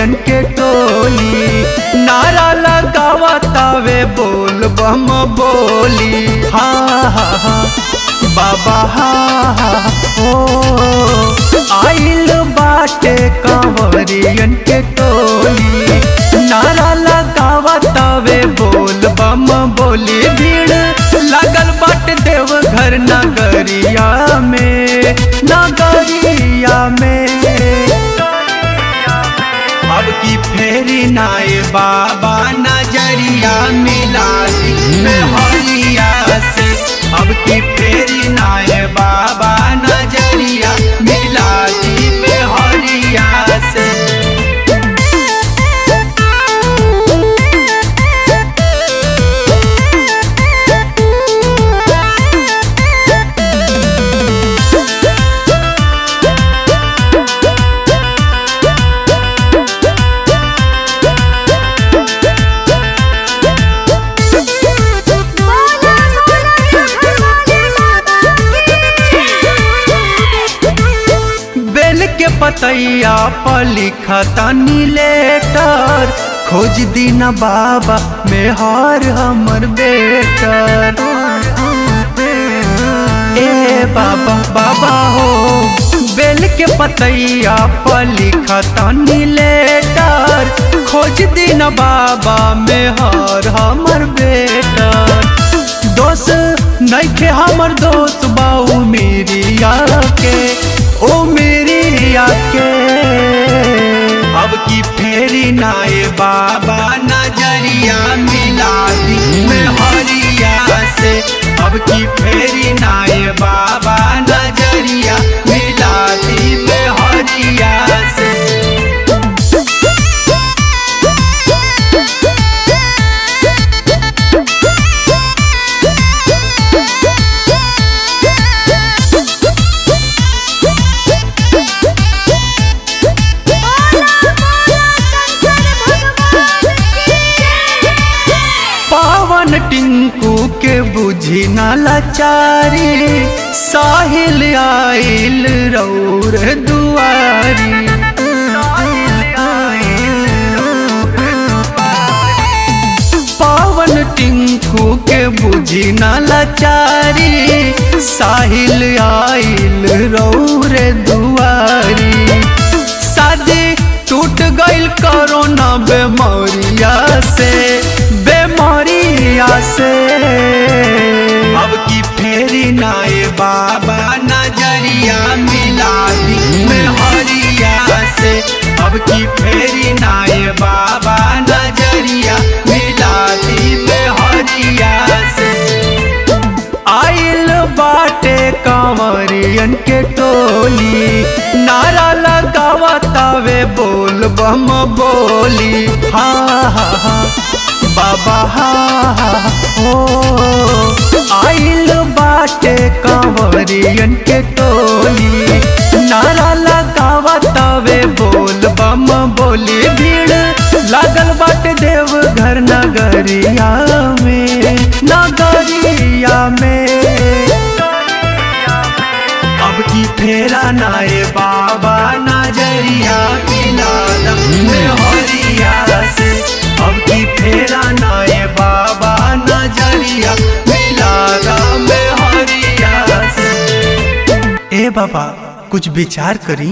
बाटे के टोली। नारा लगावतावे बोल, बम बोली। हा हा हा, बाबा, हा हा, ओ। आइल बाटे कांवरियन के टोली। नारा लगावतावे बोल, बम बोली। भीड़ लागल बाट देव घर नगरिया। फेरी बाबा पतैया पर लिखा तनी लेटर। खोज दिन बाबा, में हार हमर बेटर। ए बाबा बाबा हो, बेल के पतैया पर लिखा तनी लेटर। खोज दिन बाबा, में हार हमर बेटर। दोस्त, नइखे हमर दोस्त की फेरी नाए बाबा नज़रिया मिला दी। मैं हरिया से अब की फेरी के बुझी न लाचारी। साहिल आइल रौर दुआरी। पावन टिंकू के बुझी न लाचारी। साहिल आइल रौर दुआरी। शादी टूट गइल कोरोना बेमारिया बाबा नज़रिया मिला दी। में हरिया से, अब की फेरी नाए बाबा नज़रिया मिला दी। में हरिया से। आइल बाटे कांवरियन के टोली। नारा लगावतावे बोल बम बोली। हा हा हा, बाबा, हा हा, हो आइल बाटे कांवरियन के टोली। नारा लगावतावे बोल बम बोली भीड़। लागल बाटे देव घर नगरिया में नगरिया में। अब की फेरा नाए बाबा नज़रिया मिला में हरिया से अब की फेरा नाए बाबा नज़रिया बाबा कुछ विचार करी